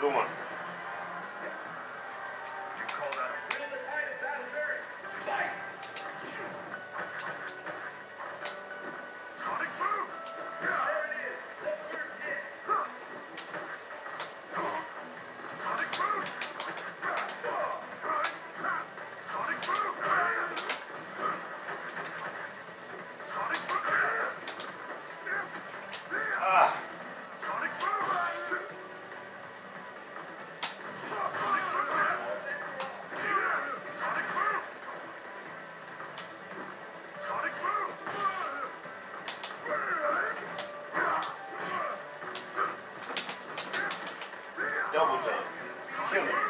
do. 나뭐 있잖아 기억나